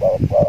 Bye.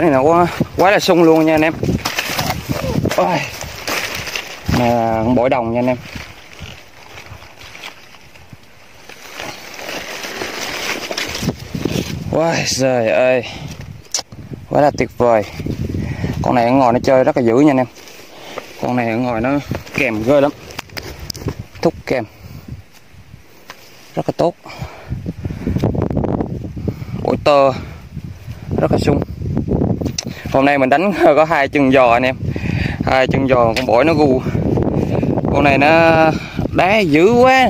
Cái này nó quá quá là sung luôn nha anh em. Ôi. mà là con bội đồng nha anh em. Ôi trời ơi. Quá là tuyệt vời. Con này ở ngoài nó chơi rất là dữ nha anh em. Con này ở ngoài nó kèm ghê lắm. Thúc kèm. Rất là tốt. Bổi tơ. Rất là sung. Hôm nay mình đánh có hai chân giò anh em. Hai chân giò con bổi nó gu. Con này nó đá dữ quá.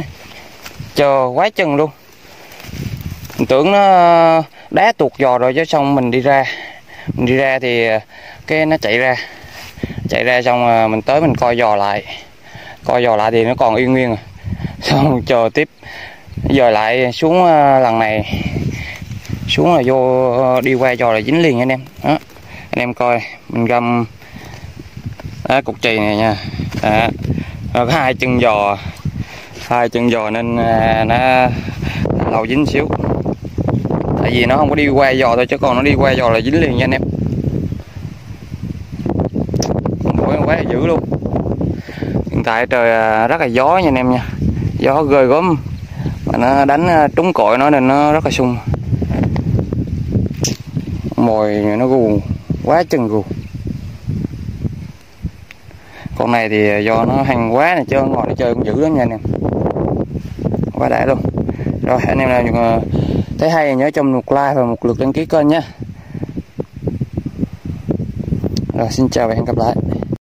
Chờ quá chân luôn. Mình tưởng nó đá tuột giò rồi chứ xong mình đi ra. Mình đi ra thì cái nó chạy ra. Chạy ra xong à, mình tới mình coi giò lại. Coi giò lại thì nó còn yên nguyên rồi à. xong chờ tiếp. Giờ lại xuống à, lần này. Xuống là vô đi qua giò là dính liền anh em. Đó anh em coi mình găm đó, cục trì này nha. Đó. có hai chân giò. Hai chân giò nên à, nó lâu dính xíu. Tại vì nó không có đi qua giò thôi chứ còn nó đi qua giò là dính liền nha anh em. Mũi quá dữ luôn. Hiện tại trời à, rất là gió nha anh em nha. Gió gơi gớm. Mà nó đánh à, trúng cội nó nên nó rất là sung. Mồi nó gù quá chừng gù con này thì do nó hành quá này, chứ ngồi nó chơi cũng dữ lắm nha anh em. Quá đã luôn. Rồi, anh em nào ờ, thấy hay nhớ cho mình một like và một lượt đăng ký kênh nhé rồi, xin chào và hẹn gặp lại.